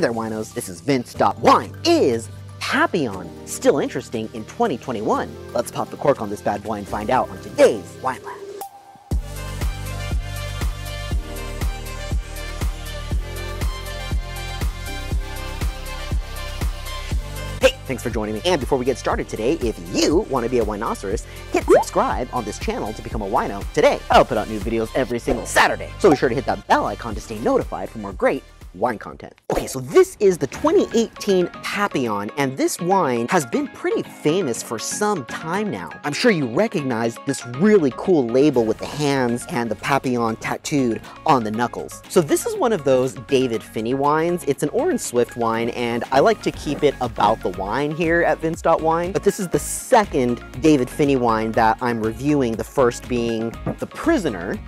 Hey there, winos. This is Vince. Wine is Papillon still interesting in 2021? Let's pop the cork on this bad boy and find out on today's Wine Lab. Hey, thanks for joining me. And before we get started today, if you want to be a winoceros, hit subscribe on this channel to become a wino today. I'll put out new videos every single Saturday, so be sure to hit that bell icon to stay notified for more great wine content. Okay, so this is the 2018 Papillon, and this wine has been pretty famous for some time now. I'm sure you recognize this really cool label with the hands and the Papillon tattooed on the knuckles. So this is one of those David Phinney wines. It's an Orin Swift wine, and I like to keep it about the wine here at Vince.wine, but this is the second David Phinney wine that I'm reviewing, the first being The Prisoner,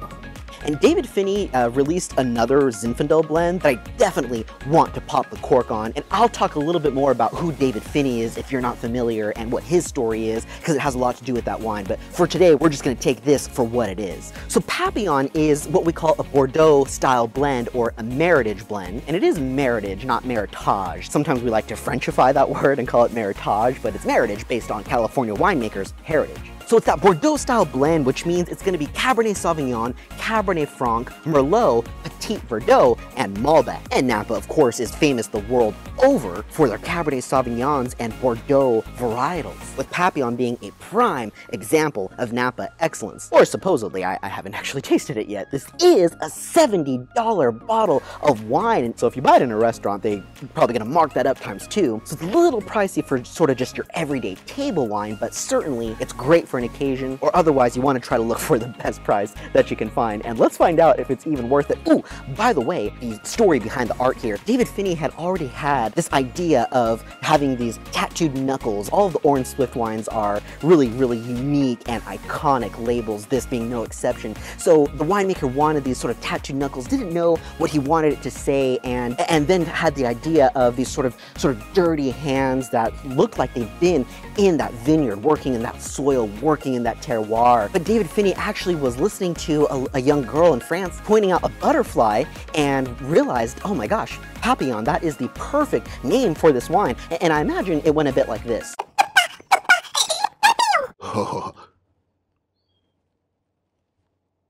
and David Phinney uh, released another Zinfandel blend that I definitely want to pop the cork on. And I'll talk a little bit more about who David Phinney is if you're not familiar and what his story is, because it has a lot to do with that wine. But for today, we're just gonna take this for what it is. So Papillon is what we call a Bordeaux style blend or a Meritage blend. And it is Meritage, not Meritage. Sometimes we like to Frenchify that word and call it Meritage, but it's Meritage based on California winemakers' heritage. So it's that Bordeaux style blend, which means it's gonna be Cabernet Sauvignon, Cabernet Franc, Merlot, Petit Verdot, and Malbec. And Napa, of course, is famous the world over for their Cabernet Sauvignons and Bordeaux varietals, with Papillon being a prime example of Napa excellence. Or supposedly, I, I haven't actually tasted it yet. This is a $70 bottle of wine, and so if you buy it in a restaurant, they're probably gonna mark that up times two. So it's a little pricey for sort of just your everyday table wine, but certainly it's great for an occasion, or otherwise you want to try to look for the best price that you can find. And let's find out if it's even worth it. Ooh, by the way, the story behind the art here. David Phinney had already had this idea of having these tattooed knuckles. All of the Orin Swift wines are really, really unique and iconic labels, this being no exception. So the winemaker wanted these sort of tattooed knuckles, didn't know what he wanted it to say, and, and then had the idea of these sort of sort of dirty hands that looked like they've been in that vineyard, working in that soil, working in that terroir. But David Phinney actually was listening to a, a young girl in France pointing out a butterfly and realized, oh my gosh, Papillon, that is the perfect name for this wine. And I imagine it went a bit like this.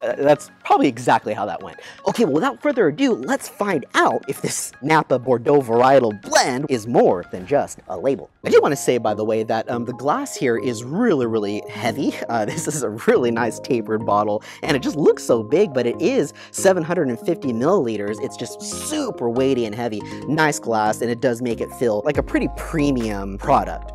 Uh, that's probably exactly how that went. Okay, well, without further ado, let's find out if this Napa Bordeaux varietal blend is more than just a label. I do want to say, by the way, that um, the glass here is really, really heavy. Uh, this is a really nice tapered bottle, and it just looks so big, but it is 750 milliliters. It's just super weighty and heavy. Nice glass, and it does make it feel like a pretty premium product.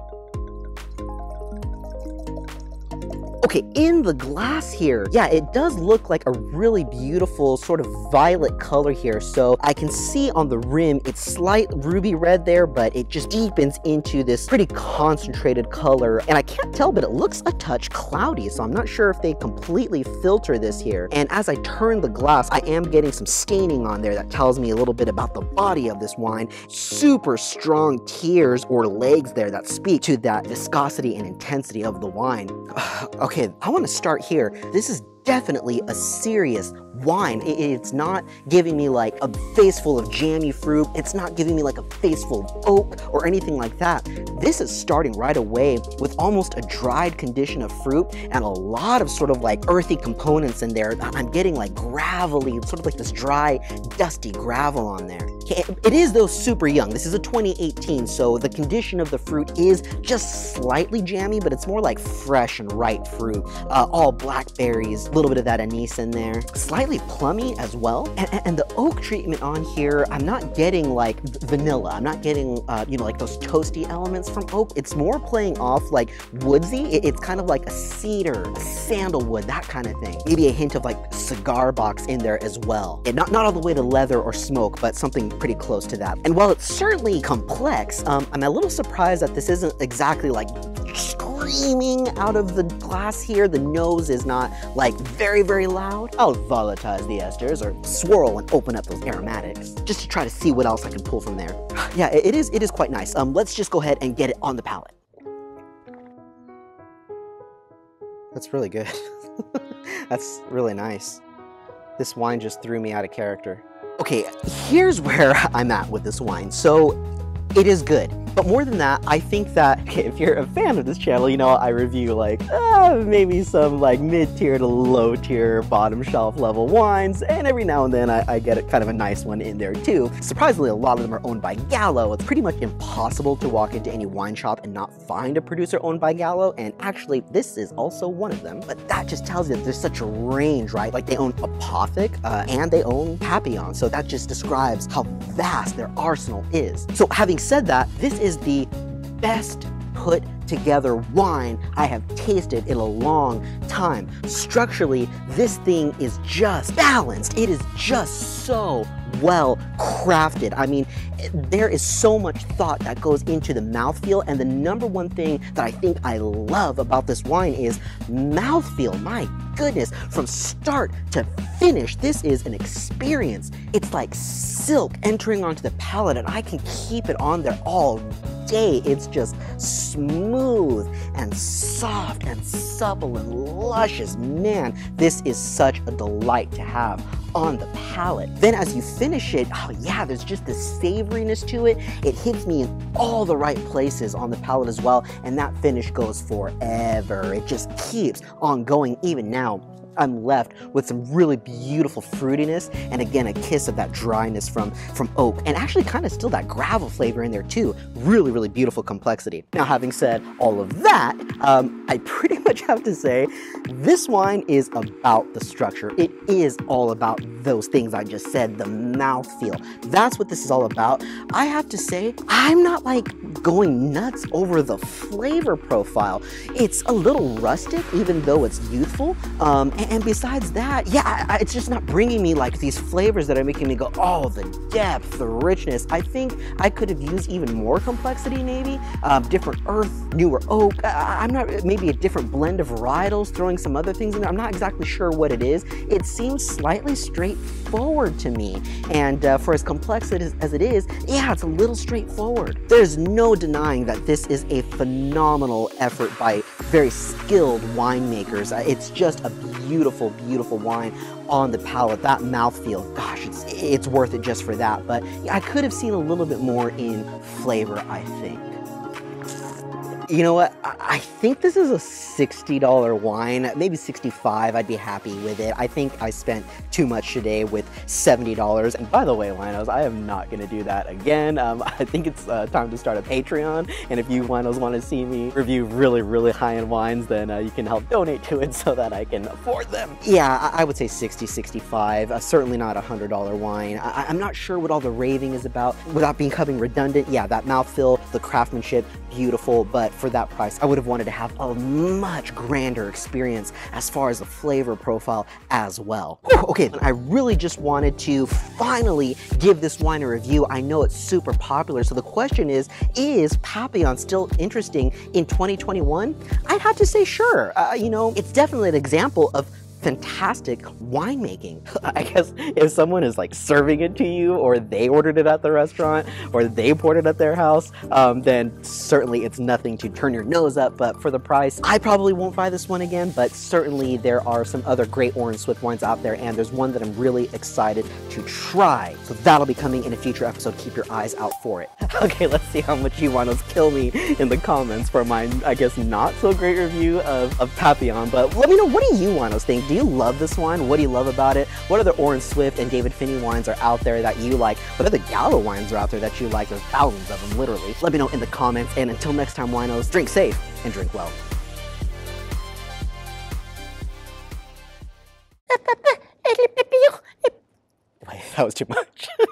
Okay, in the glass here, yeah, it does look like a really beautiful sort of violet color here. So I can see on the rim, it's slight ruby red there, but it just deepens into this pretty concentrated color. And I can't tell, but it looks a touch cloudy. So I'm not sure if they completely filter this here. And as I turn the glass, I am getting some staining on there that tells me a little bit about the body of this wine. Super strong tears or legs there that speak to that viscosity and intensity of the wine. okay Okay, I want to start here. This is definitely a serious wine. It's not giving me like a face full of jammy fruit. It's not giving me like a face full of oak or anything like that. This is starting right away with almost a dried condition of fruit and a lot of sort of like earthy components in there. I'm getting like gravelly, sort of like this dry, dusty gravel on there. It is though super young. This is a 2018, so the condition of the fruit is just slightly jammy, but it's more like fresh and ripe fruit. Uh, all blackberries, little bit of that anise in there. Slightly plummy as well. And, and, the oak treatment on here, I'm not getting like vanilla. I'm not getting, uh, you know, like those toasty elements from oak. It's more playing off like woodsy. It, it's kind of like a cedar, sandalwood, that kind of thing. Maybe a hint of like cigar box in there as well. And not, not all the way to leather or smoke, but something pretty close to that. And while it's certainly complex, um, I'm a little surprised that this isn't exactly like screaming out of the glass here. The nose is not like very, very loud. I'll volatilize the esters or swirl and open up those aromatics just to try to see what else I can pull from there. yeah, it is, it is quite nice. Um, let's just go ahead and get it on the palate. That's really good. That's really nice. This wine just threw me out of character. Okay, here's where I'm at with this wine. So it is good. But more than that, I think that if you're a fan of this channel, you know, I review like uh, maybe some like mid-tier to low-tier bottom shelf level wines, and every now and then I, I get a, kind of a nice one in there too. Surprisingly, a lot of them are owned by Gallo. It's pretty much impossible to walk into any wine shop and not find a producer owned by Gallo, and actually this is also one of them. But that just tells you that there's such a range, right? Like they own Apothic uh, and they own Papillon, so that just describes how vast their arsenal is. So having said that, this is is the best put together wine I have tasted in a long time. Structurally, this thing is just balanced. It is just so well crafted. I mean, there is so much thought that goes into the mouthfeel, and the number one thing that I think I love about this wine is mouthfeel. My goodness, from start to finish, this is an experience. It's like silk entering onto the palate, and I can keep it on there all day. It's just smooth and soft and supple and luscious. Man, this is such a delight to have on the palate. Then as you finish it, oh yeah, there's just this savoriness to it. It hits me in all the right places on the palate as well, and that finish goes forever. It just keeps on going even now I'm left with some really beautiful fruitiness and again a kiss of that dryness from, from oak and actually kind of still that gravel flavor in there too. Really, really beautiful complexity. Now having said all of that, um, I pretty much have to say this wine is about the structure. It is all about those things I just said, the mouthfeel. That's what this is all about. I have to say, I'm not like going nuts over the flavor profile. It's a little rustic even though it's youthful. Um, besides that, yeah, I, it's just not bringing me like these flavors that are making me go, oh, the depth, the richness. I think I could have used even more complexity maybe, um, different earth, newer oak. I, I'm not, maybe a different blend of varietals, throwing some other things in there. I'm not exactly sure what it is. It seems slightly straightforward to me. And uh, for as complex it is, as it is, yeah, it's a little straightforward. There's no denying that this is a phenomenal effort by very skilled winemakers. Uh, it's just a beautiful beautiful, wine on the palate. That mouthfeel, gosh, it's, it's worth it just for that. But I could have seen a little bit more in flavor, I think. You know what? I think this is a $60 wine, maybe 65. I'd be happy with it. I think I spent too much today with $70. And by the way, winos, I am not going to do that again. Um, I think it's uh, time to start a Patreon. And if you winos want to see me review really, really high-end wines, then uh, you can help donate to it so that I can afford them. Yeah, I, I would say 60, 65. Uh, certainly not a $100 wine. I I'm not sure what all the raving is about. Without becoming redundant, yeah, that mouthfeel, the craftsmanship, beautiful, but for that price, I would have wanted to have a much grander experience as far as the flavor profile as well. Whew, okay, I really just wanted to finally give this wine a review. I know it's super popular, so the question is, is Papillon still interesting in 2021? I'd have to say sure. Uh, you know, it's definitely an example of fantastic winemaking. I guess if someone is like serving it to you or they ordered it at the restaurant or they poured it at their house, um, then certainly it's nothing to turn your nose up. But for the price, I probably won't buy this one again, but certainly there are some other great Orin Swift wines out there and there's one that I'm really excited to try. So that'll be coming in a future episode. Keep your eyes out for it. Okay, let's see how much you want to kill me in the comments for my, I guess, not so great review of, of Papillon. But let me know, what do you want to think? Do you love this wine? What do you love about it? What other Orin Swift and David Phinney wines are out there that you like? What other Gallo wines are out there that you like? There's thousands of them, literally. Let me know in the comments. And until next time, winos, drink safe and drink well. That was too much.